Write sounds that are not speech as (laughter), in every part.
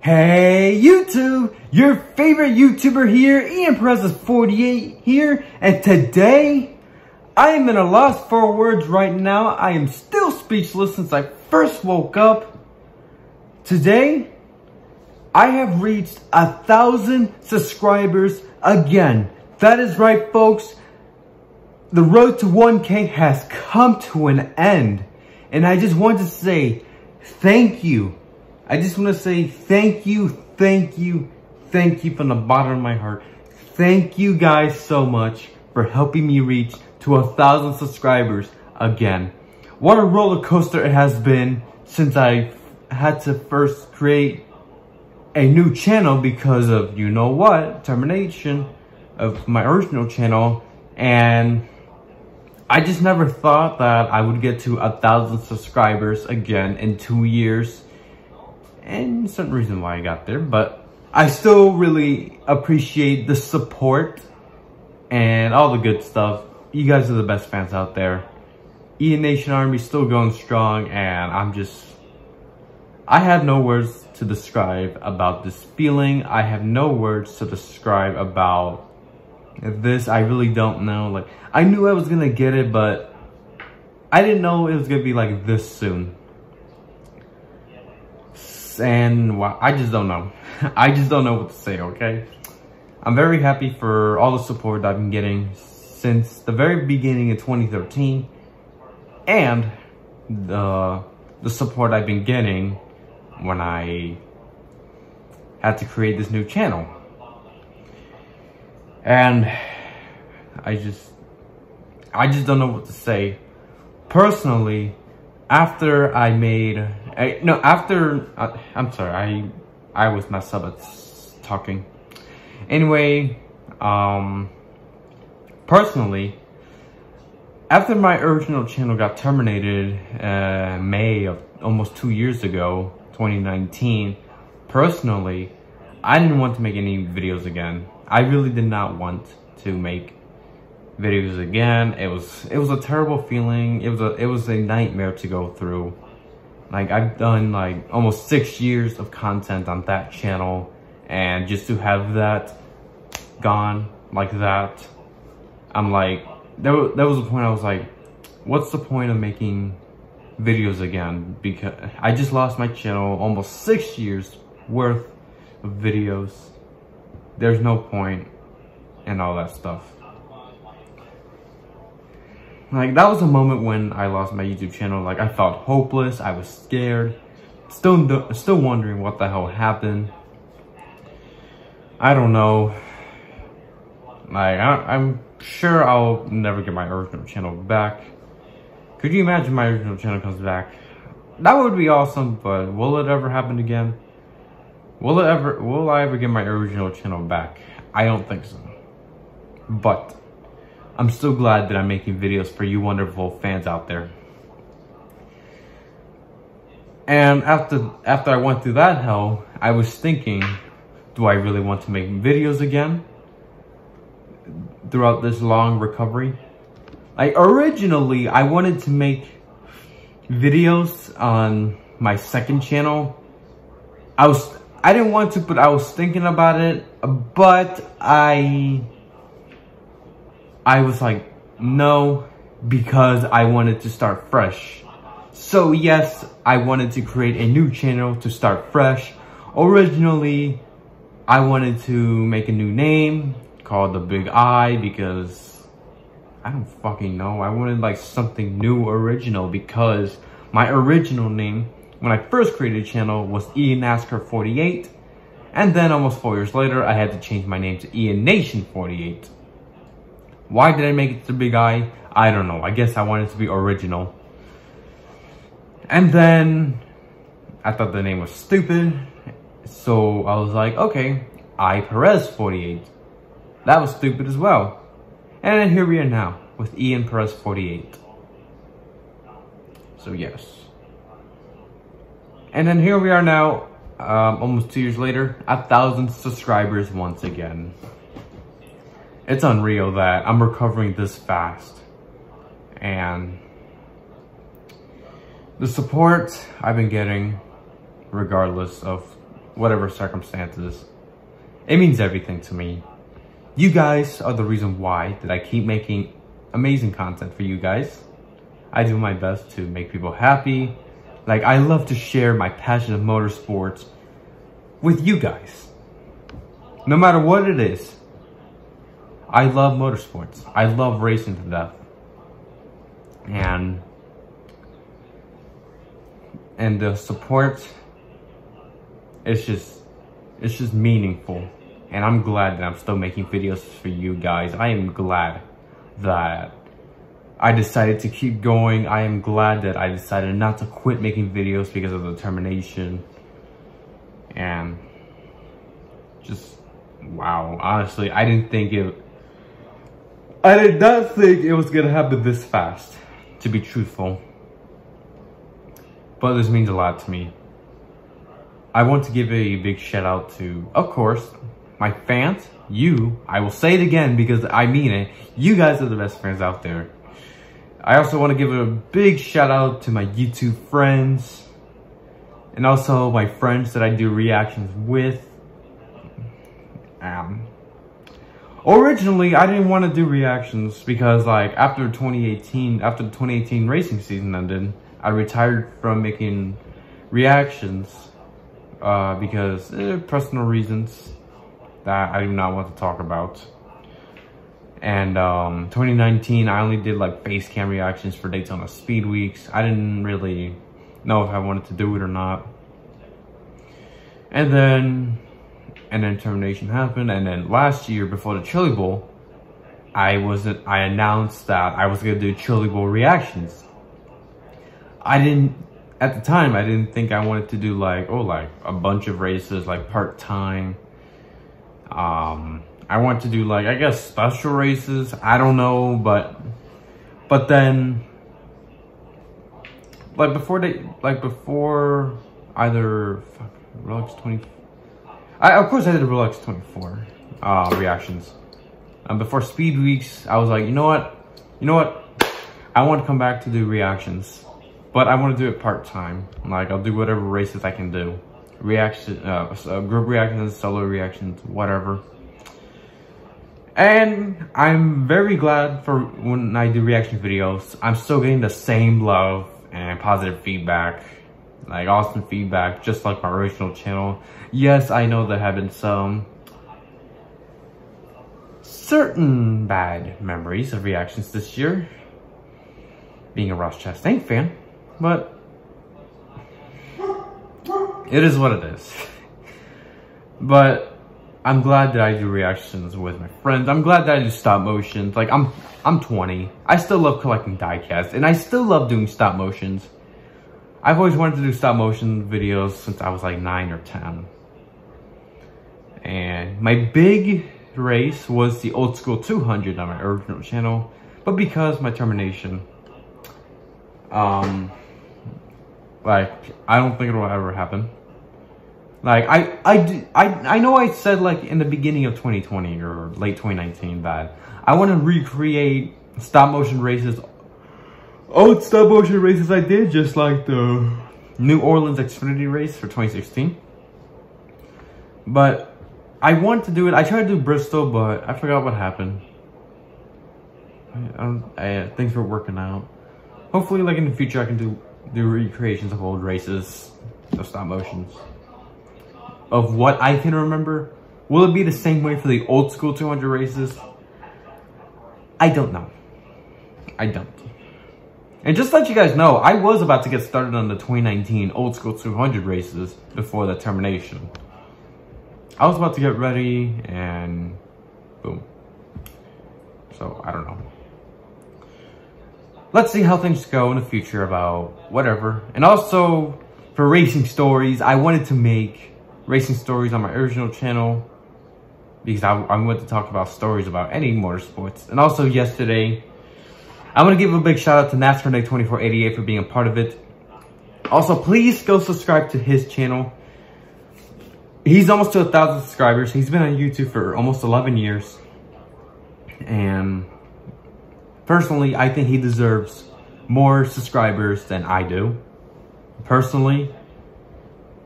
Hey YouTube, your favorite YouTuber here, Ian Perez is 48 here, and today, I am in a loss for words right now. I am still speechless since I first woke up. Today, I have reached a thousand subscribers again. That is right folks, the road to 1K has come to an end. And I just want to say thank you I just want to say thank you, thank you, thank you from the bottom of my heart. Thank you guys so much for helping me reach to a thousand subscribers again. What a roller coaster it has been since I had to first create a new channel because of, you know what, termination of my original channel. And I just never thought that I would get to a thousand subscribers again in two years and some reason why I got there, but I still really appreciate the support and all the good stuff. You guys are the best fans out there. Ian Nation Army still going strong and I'm just, I have no words to describe about this feeling. I have no words to describe about this. I really don't know. Like, I knew I was gonna get it, but I didn't know it was gonna be like this soon and well, I just don't know. (laughs) I just don't know what to say, okay? I'm very happy for all the support I've been getting since the very beginning of 2013 and the, the support I've been getting when I had to create this new channel. And I just, I just don't know what to say. Personally, after I made, I, no, after, uh, I'm sorry, I, I was messed up at talking. Anyway, um, personally, after my original channel got terminated, uh, May of almost two years ago, 2019, personally, I didn't want to make any videos again. I really did not want to make videos again. It was it was a terrible feeling. It was a it was a nightmare to go through. Like I've done like almost six years of content on that channel and just to have that gone like that, I'm like, there, there was a point I was like, what's the point of making videos again? Because I just lost my channel, almost six years worth of videos. There's no point and all that stuff. Like, that was a moment when I lost my YouTube channel. Like, I felt hopeless. I was scared. Still, still wondering what the hell happened. I don't know. Like, I, am sure I'll never get my original channel back. Could you imagine my original channel comes back? That would be awesome, but will it ever happen again? Will it ever, will I ever get my original channel back? I don't think so. But, I'm still glad that I'm making videos for you wonderful fans out there. And after after I went through that hell, I was thinking, do I really want to make videos again? Throughout this long recovery? I originally, I wanted to make videos on my second channel. I was I didn't want to, but I was thinking about it. But I I was like, no, because I wanted to start fresh. So yes, I wanted to create a new channel to start fresh. Originally, I wanted to make a new name called The Big I because I don't fucking know. I wanted like something new original because my original name when I first created a channel was Ian NASCAR 48 and then almost four years later I had to change my name to Ian Nation 48. Why did I make it the big I? I don't know. I guess I wanted to be original. And then I thought the name was stupid. So I was like, okay, I Perez 48. That was stupid as well. And here we are now with Ian Perez 48. So yes. And then here we are now, um, almost two years later, a thousand subscribers once again. It's unreal that I'm recovering this fast. And the support I've been getting, regardless of whatever circumstances. It means everything to me. You guys are the reason why that I keep making amazing content for you guys. I do my best to make people happy. Like, I love to share my passion of motorsports with you guys. No matter what it is, I love motorsports. I love racing to death. And and the support it's just it's just meaningful. And i'm glad that i'm still making videos for you guys. I am glad that i decided to keep going. I am glad that i decided not to quit making videos because of the termination. And just wow. Honestly i didn't think it i did not think it was gonna happen this fast to be truthful but this means a lot to me. I want to give a big shout out to, of course, my fans, you. I will say it again because I mean it. You guys are the best fans out there. I also want to give a big shout out to my YouTube friends and also my friends that I do reactions with. Um, originally, I didn't want to do reactions because like after 2018, after the 2018 racing season ended, I retired from making reactions uh, because eh, personal reasons that I do not want to talk about. And um, 2019, I only did like face cam reactions for Daytona Speed Weeks. I didn't really know if I wanted to do it or not. And then, and then termination happened. And then last year, before the Chili Bowl, I wasn't. I announced that I was gonna do Chili Bowl reactions I didn't, at the time, I didn't think I wanted to do like, oh, like a bunch of races, like part-time. Um, I want to do like, I guess special races. I don't know, but, but then, like before they, like before either, fuck, Rolex 20, I, of course I did a Rolex 24, uh, reactions. Before Speed Weeks, I was like, you know what, you know what, I want to come back to do reactions. But I want to do it part-time. Like, I'll do whatever races I can do. Reaction, uh, group reactions, solo reactions, whatever. And I'm very glad for when I do reaction videos, I'm still getting the same love and positive feedback. Like awesome feedback, just like my original channel. Yes, I know there have been some certain bad memories of reactions this year. Being a Ross Chastain fan. But it is what it is. but I'm glad that I do reactions with my friends. I'm glad that I do stop motions. Like I'm I'm 20. I still love collecting diecasts and I still love doing stop motions. I've always wanted to do stop motion videos since I was like 9 or 10. And my big race was the old school 200 on my original channel. But because my termination, um, like, I don't think it'll ever happen. Like, I, I, I, I know I said, like, in the beginning of 2020 or late 2019 that I want to recreate stop motion races, Oh, old stop motion races I did, just like the New Orleans Xfinity race for 2016. But I want to do it. I tried to do Bristol, but I forgot what happened. I, I, I, uh, things were working out. Hopefully, like in the future, I can do do recreations of old races, of stop motions. Of what I can remember. Will it be the same way for the old school 200 races? I don't know. I don't. And just let you guys know, I was about to get started on the 2019 old school 200 races before the termination. I was about to get ready and boom. So, I don't know let's see how things go in the future about whatever. And also for racing stories, I wanted to make racing stories on my original channel because I, I wanted to talk about stories about any motorsports. And also yesterday, I want to give a big shout out to NASCAR Day 2488 for being a part of it. Also, please go subscribe to his channel. He's almost to a thousand subscribers. He's been on YouTube for almost 11 years. And Personally, I think he deserves more subscribers than I do. Personally.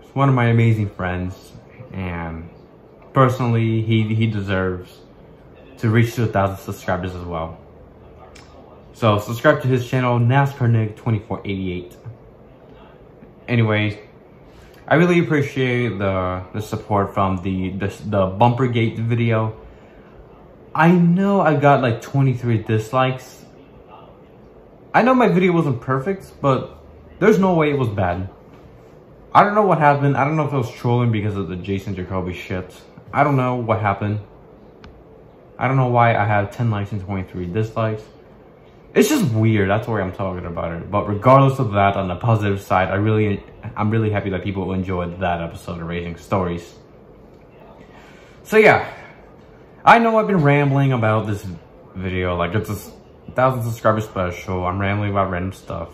He's one of my amazing friends, and personally, he, he deserves to reach to a thousand subscribers as well. So subscribe to his channel, NASCAR Nick 2488. Anyways, I really appreciate the the support from the the, the bumper gate video. I know I got like 23 dislikes. I know my video wasn't perfect, but there's no way it was bad. I don't know what happened. I don't know if I was trolling because of the Jason Jacoby shit. I don't know what happened. I don't know why I have 10 likes and 23 dislikes. It's just weird. That's why I'm talking about it. But regardless of that, on the positive side, I really, I'm really happy that people enjoyed that episode of Racing Stories. So yeah, I know I've been rambling about this video. Like it's a thousand subscriber special. I'm rambling about random stuff.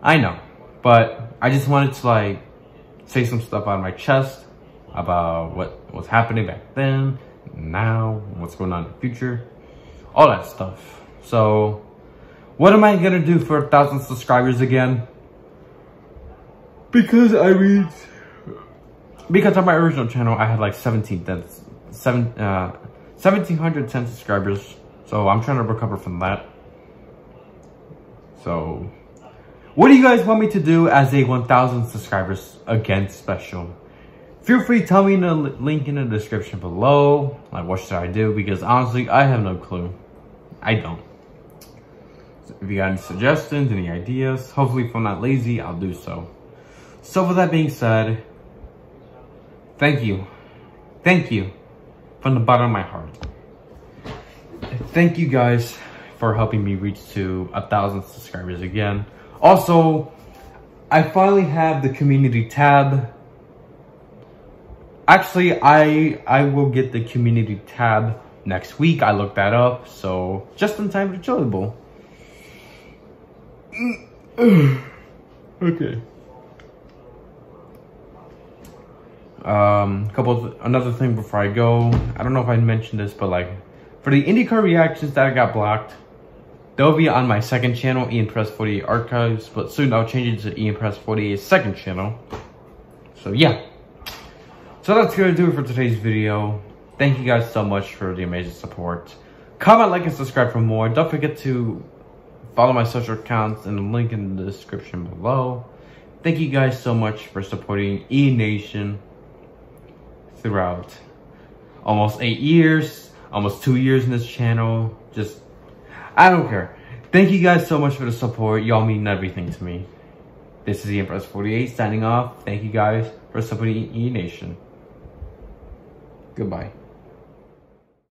I know, but I just wanted to like say some stuff out of my chest about what was happening back then, now, what's going on in the future, all that stuff. So what am I gonna do for a thousand subscribers again? Because I read, because on my original channel, I had like 17, seven, uh, 1710 subscribers. So I'm trying to recover from that. So what do you guys want me to do as a 1000 subscribers again special? Feel free to tell me in the link in the description below. Like what should I do? Because honestly, I have no clue. I don't. If you got any suggestions, any ideas, hopefully if I'm not lazy, I'll do so. So with that being said, thank you. Thank you from the bottom of my heart. Thank you guys for helping me reach to a thousand subscribers again. Also, I finally have the community tab. Actually, I I will get the community tab next week. I looked that up, so just in time for Bowl. (sighs) okay. Um, couple of, another thing before I go. I don't know if I mentioned this, but like for the IndyCar reactions that I got blocked, they'll be on my second channel, Ian Perez 48 Archives, but soon I'll change it to Ian Perez 48 second channel. So yeah. So that's gonna do it for today's video. Thank you guys so much for the amazing support. Comment, like, and subscribe for more. Don't forget to Follow my social accounts in the link in the description below. Thank you guys so much for supporting E Nation throughout almost eight years, almost two years in this channel. Just, I don't care. Thank you guys so much for the support. Y'all mean everything to me. This is the Ian Perez 48 signing off. Thank you guys for supporting E Nation. Goodbye.